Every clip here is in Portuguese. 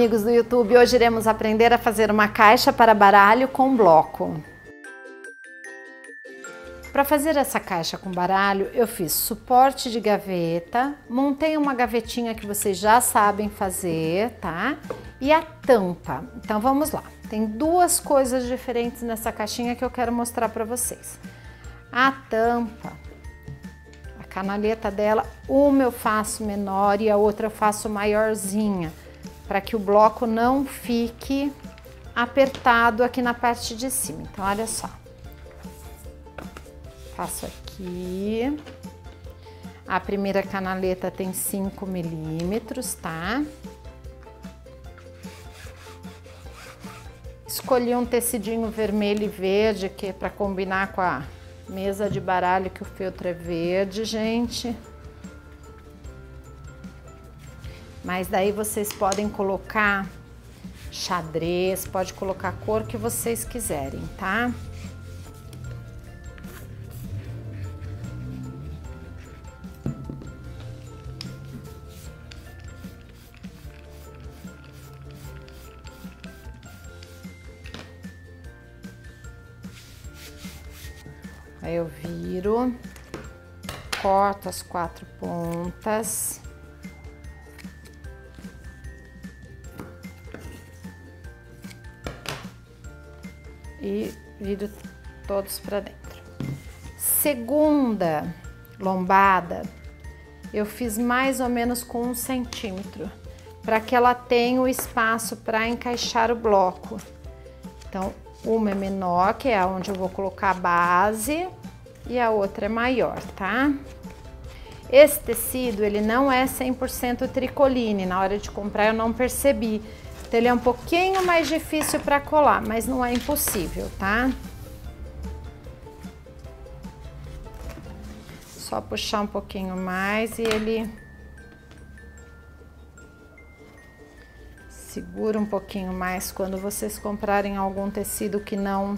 amigos do YouTube! Hoje iremos aprender a fazer uma caixa para baralho com bloco. Para fazer essa caixa com baralho, eu fiz suporte de gaveta, montei uma gavetinha que vocês já sabem fazer, tá? E a tampa. Então vamos lá. Tem duas coisas diferentes nessa caixinha que eu quero mostrar para vocês. A tampa, a canaleta dela, uma eu faço menor e a outra eu faço maiorzinha para que o bloco não fique apertado aqui na parte de cima. Então, olha só. Faço aqui. A primeira canaleta tem 5 milímetros, tá? Escolhi um tecidinho vermelho e verde que é para combinar com a mesa de baralho que o feltro é verde, gente. Mas daí vocês podem colocar xadrez, pode colocar a cor que vocês quiserem, tá? Aí eu viro, corto as quatro pontas. E viro todos para dentro. Segunda lombada, eu fiz mais ou menos com um centímetro, para que ela tenha o espaço para encaixar o bloco. Então, uma é menor, que é onde eu vou colocar a base, e a outra é maior, tá? Esse tecido, ele não é 100% tricoline, na hora de comprar eu não percebi, então, ele é um pouquinho mais difícil para colar, mas não é impossível, tá? Só puxar um pouquinho mais e ele segura um pouquinho mais quando vocês comprarem algum tecido que não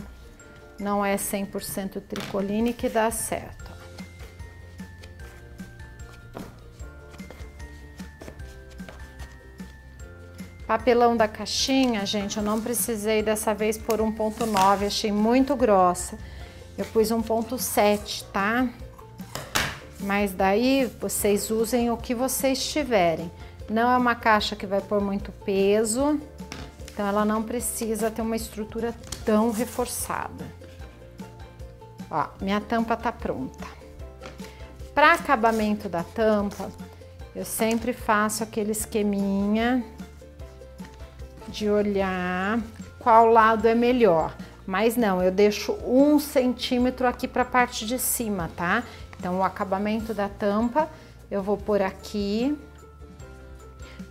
não é 100% tricoline que dá certo. Papelão da caixinha, gente, eu não precisei dessa vez por 1.9, achei muito grossa. Eu pus 1.7, tá? Mas daí vocês usem o que vocês tiverem. Não é uma caixa que vai pôr muito peso, então ela não precisa ter uma estrutura tão reforçada. Ó, minha tampa tá pronta. Para acabamento da tampa, eu sempre faço aquele esqueminha de olhar qual lado é melhor. Mas não, eu deixo um centímetro aqui para a parte de cima, tá? Então, o acabamento da tampa eu vou pôr aqui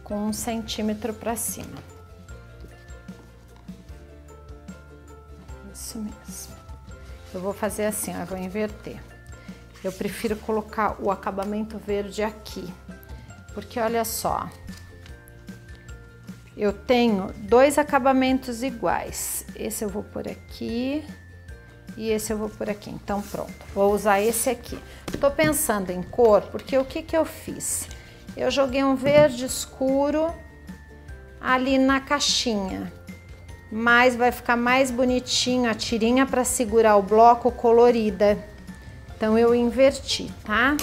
com um centímetro para cima. Isso mesmo. Eu vou fazer assim, ó, eu vou inverter. Eu prefiro colocar o acabamento verde aqui, porque olha só, eu tenho dois acabamentos iguais. Esse eu vou por aqui e esse eu vou por aqui. Então, pronto. Vou usar esse aqui. Tô pensando em cor, porque o que que eu fiz? Eu joguei um verde escuro ali na caixinha. Mas vai ficar mais bonitinho a tirinha para segurar o bloco colorida. Então, eu inverti, tá?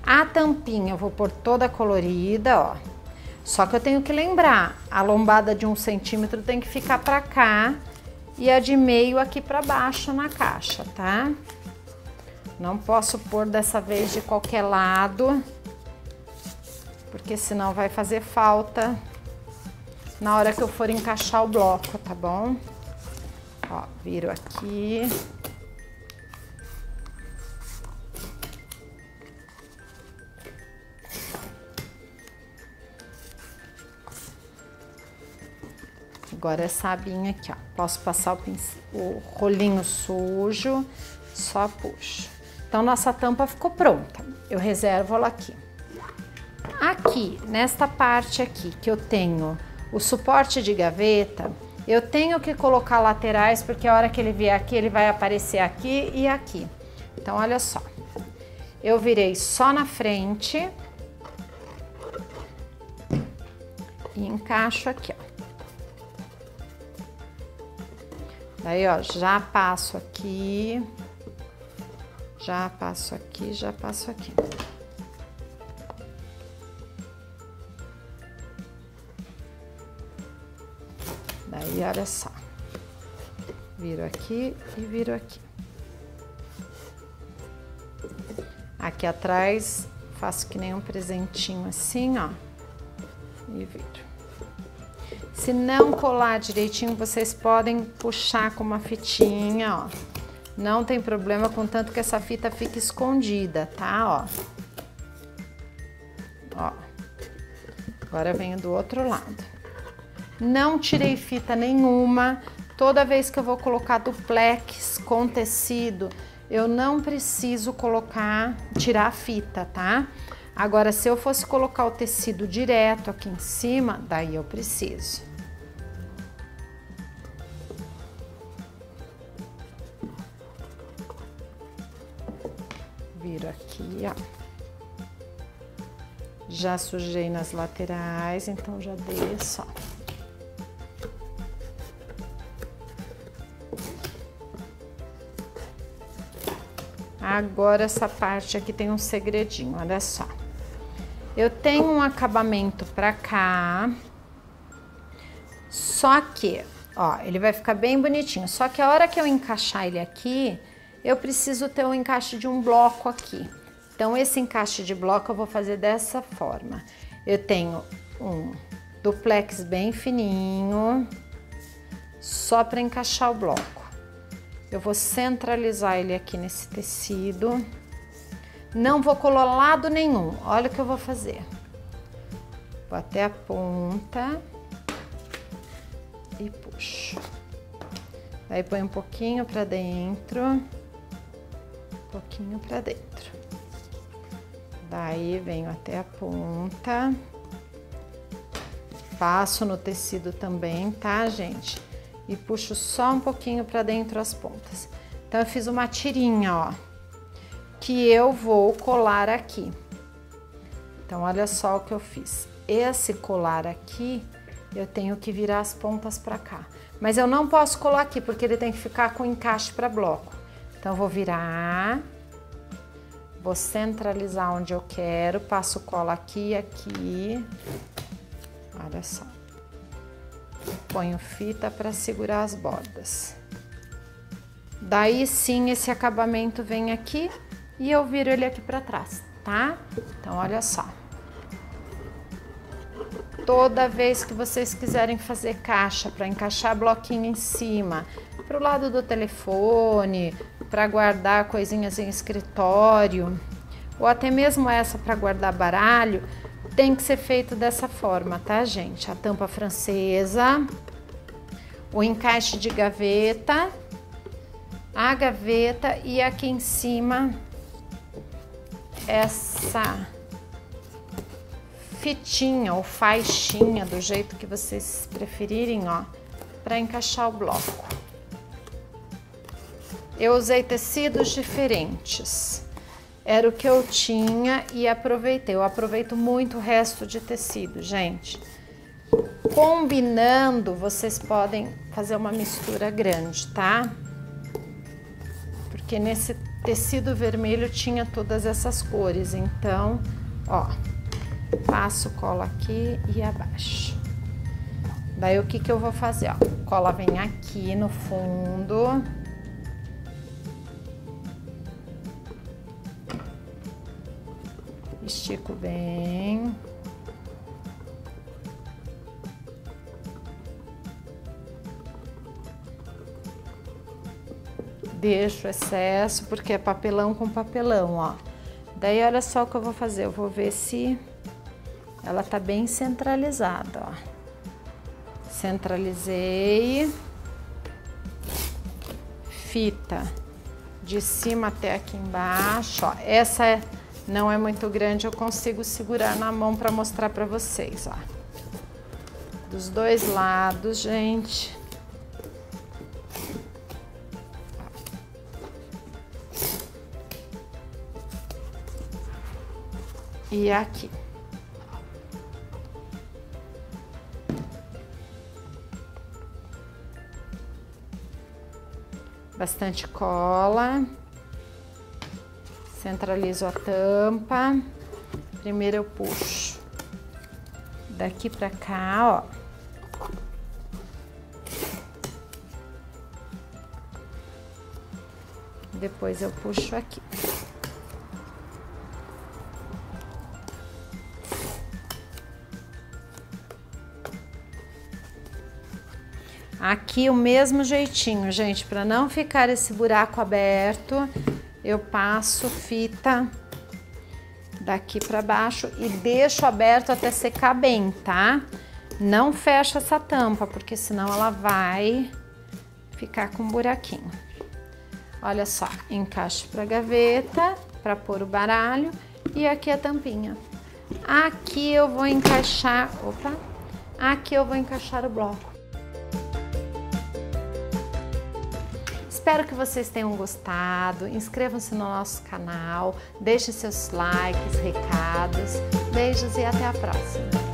A tampinha eu vou pôr toda colorida, ó. Só que eu tenho que lembrar, a lombada de um centímetro tem que ficar para cá e a de meio aqui para baixo na caixa, tá? Não posso pôr dessa vez de qualquer lado, porque senão vai fazer falta na hora que eu for encaixar o bloco, tá bom? Ó, viro aqui. Agora essa abinha aqui, ó. Posso passar o, pincel, o rolinho sujo, só puxo. Então, nossa tampa ficou pronta. Eu reservo ela aqui. Aqui, nesta parte aqui, que eu tenho o suporte de gaveta, eu tenho que colocar laterais, porque a hora que ele vier aqui, ele vai aparecer aqui e aqui. Então, olha só. Eu virei só na frente e encaixo aqui, ó. Daí, ó, já passo aqui, já passo aqui, já passo aqui. Daí, olha só. Viro aqui e viro aqui. Aqui atrás, faço que nem um presentinho assim, ó. E viro. Se não colar direitinho, vocês podem puxar com uma fitinha, ó. Não tem problema, contanto que essa fita fique escondida, tá? Ó. Ó. Agora venho do outro lado. Não tirei fita nenhuma. Toda vez que eu vou colocar duplex com tecido, eu não preciso colocar, tirar a fita, tá? Agora, se eu fosse colocar o tecido direto aqui em cima, daí eu preciso. Aqui, ó. Já sujei nas laterais, então já desço, ó. Agora essa parte aqui tem um segredinho, olha só. Eu tenho um acabamento pra cá, só que, ó, ele vai ficar bem bonitinho. Só que a hora que eu encaixar ele aqui, eu preciso ter o um encaixe de um bloco aqui. Então, esse encaixe de bloco eu vou fazer dessa forma. Eu tenho um duplex bem fininho, só para encaixar o bloco. Eu vou centralizar ele aqui nesse tecido. Não vou colar lado nenhum. Olha o que eu vou fazer. Vou até a ponta e puxo. Aí põe um pouquinho para dentro, um pouquinho para dentro. Daí venho até a ponta. Passo no tecido também, tá, gente? e puxo só um pouquinho para dentro as pontas. Então, eu fiz uma tirinha, ó, que eu vou colar aqui. Então, olha só o que eu fiz. Esse colar aqui, eu tenho que virar as pontas para cá. Mas eu não posso colar aqui, porque ele tem que ficar com encaixe para bloco. Então, vou virar, vou centralizar onde eu quero, passo cola aqui e aqui. Olha só ponho fita para segurar as bordas. Daí sim esse acabamento vem aqui e eu viro ele aqui para trás, tá? Então olha só. Toda vez que vocês quiserem fazer caixa para encaixar bloquinho em cima, para o lado do telefone, para guardar coisinhas em escritório, ou até mesmo essa para guardar baralho, tem que ser feito dessa forma, tá, gente? A tampa francesa, o encaixe de gaveta, a gaveta e aqui em cima essa fitinha ou faixinha, do jeito que vocês preferirem, ó, para encaixar o bloco. Eu usei tecidos diferentes era o que eu tinha e aproveitei. Eu aproveito muito o resto de tecido, gente. Combinando, vocês podem fazer uma mistura grande, tá? Porque nesse tecido vermelho tinha todas essas cores, então, ó, passo cola aqui e abaixo. Daí o que que eu vou fazer, ó? Cola vem aqui no fundo estico bem. Deixo excesso, porque é papelão com papelão, ó. Daí, olha só o que eu vou fazer. Eu vou ver se ela tá bem centralizada, ó. Centralizei. Fita de cima até aqui embaixo, ó. Essa é não é muito grande, eu consigo segurar na mão para mostrar para vocês, ó. Dos dois lados, gente. E aqui. Bastante cola. Centralizo a tampa. Primeiro eu puxo daqui pra cá, ó. Depois eu puxo aqui. Aqui o mesmo jeitinho, gente, para não ficar esse buraco aberto, eu passo fita daqui para baixo e deixo aberto até secar bem, tá? Não fecha essa tampa, porque senão ela vai ficar com um buraquinho. Olha só, encaixe para gaveta, para pôr o baralho e aqui a tampinha. Aqui eu vou encaixar, opa, aqui eu vou encaixar o bloco. Espero que vocês tenham gostado. Inscrevam-se no nosso canal, deixem seus likes, recados. Beijos e até a próxima.